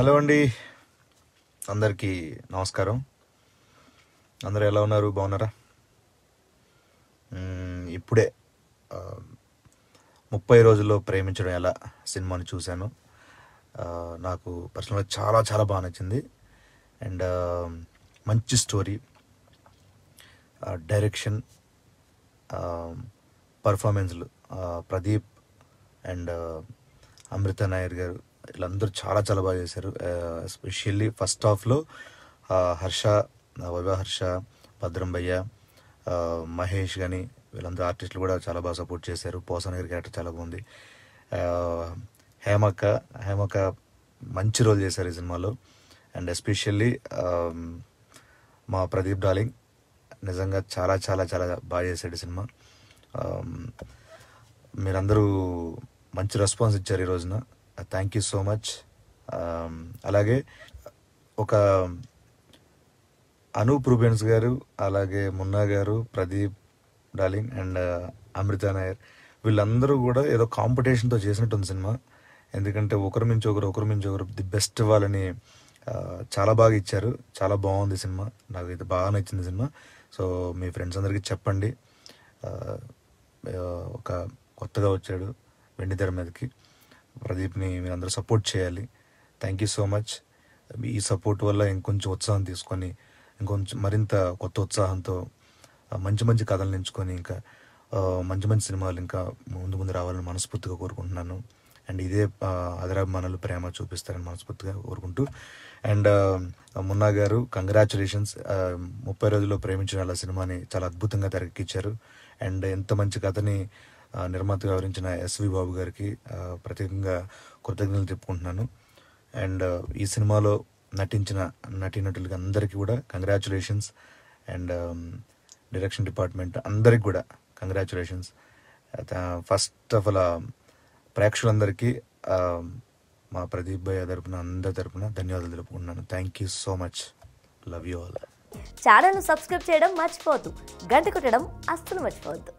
Hello అండి. అందరికీ నమస్కారం. అందరూ ఎలా ఉన్నారు? బాగున్నారా? ఇప్పుడే ముప్పై రోజుల్లో ప్రేమించడం ఎలా సినిమాని చూశాను. నాకు పర్సనల్గా చాలా చాలా బాగా నచ్చింది. అండ్ మంచి స్టోరీ డైరెక్షన్ పర్ఫార్మెన్స్లు ప్రదీప్ అండ్ అమృత నాయర్ గారు వీళ్ళందరూ చాలా చాలా బాగా చేశారు. ఎస్పెషల్లీ ఫస్ట్ హాఫ్లో హర్ష వైభవ హర్ష భద్రంభయ్య మహేష్ కానీ వీళ్ళందరూ ఆర్టిస్టులు కూడా చాలా బాగా సపోర్ట్ చేశారు. పోసన్ గారి క్యారెక్టర్ చాలా బాగుంది. హేమక్క హేమక్క మంచి రోల్ చేశారు ఈ సినిమాలో. అండ్ ఎస్పెషల్లీ మా ప్రదీప్ డార్లింగ్ నిజంగా చాలా చాలా చాలా బాగా చేశాడు ఈ సినిమా. మీరందరూ మంచి రెస్పాన్స్ ఇచ్చారు ఈ రోజున. థ్యాంక్ యూ సో మచ్ అలాగే ఒక అనూప్ రూబెన్స్ గారు అలాగే మున్నా గారు ప్రదీప్ డాలింగ్ అండ్ uh, అమృత నాయర్ వీళ్ళందరూ కూడా ఏదో కాంపిటీషన్తో చేసినట్టుంది సినిమా. ఎందుకంటే ఒకరి మించి ఒకరు ఒకరి మించి ఒకరు ది బెస్ట్ వాళ్ళని uh, చాలా బాగా ఇచ్చారు. చాలా బాగుంది సినిమా. నాకు ఇది బాగా నచ్చింది సినిమా. సో మీ ఫ్రెండ్స్ అందరికీ చెప్పండి. Uh, ఒక కొత్తగా వచ్చాడు వెండితెర మీదకి. ప్రదీప్ని మీరు అందరూ సపోర్ట్ చేయాలి. థ్యాంక్ యూ సో మచ్ ఈ సపోర్ట్ వల్ల ఇంకొంచెం ఉత్సాహం తీసుకొని ఇంకొంచెం మరింత కొత్త ఉత్సాహంతో మంచి మంచి కథలు ఎంచుకొని ఇంకా మంచి మంచి సినిమాలు ఇంకా ముందు ముందు రావాలని మనస్ఫూర్తిగా కోరుకుంటున్నాను. అండ్ ఇదే అదరాభిమానులు ప్రేమ చూపిస్తారని మనస్ఫూర్తిగా కోరుకుంటూ. అండ్ మున్నా గారు కంగ్రాచులేషన్స్ ముప్పై రోజుల్లో ప్రేమించిన అలా సినిమాని చాలా అద్భుతంగా తెరకెక్కించారు అండ్ ఎంత మంచి కథని నిర్మాత నిర్మాతగా వివరించిన ఎస్వి బాబు గారికి ప్రత్యేకంగా కృతజ్ఞతలు చెప్పుకుంటున్నాను. అండ్ ఈ సినిమాలో నటించిన నటీనటులకి అందరికీ కూడా కంగ్రాచులేషన్స్ అండ్ డైరెక్షన్ డిపార్ట్మెంట్ అందరికి కూడా కంగ్రాచులేషన్స్. ఫస్ట్ ఆఫ్ ఆల్ ప్రేక్షకులందరికీ మా ప్రదీప్ భయ్య తరపున అందరి తరపున ధన్యవాదాలు తెలుపుకుంటున్నాను. Thank you so much love you all ఛానల్ను సబ్స్క్రైబ్ చేయడం మర్చిపోవద్దు. గంట కొట్టడం అస్సలు మర్చిపోవద్దు.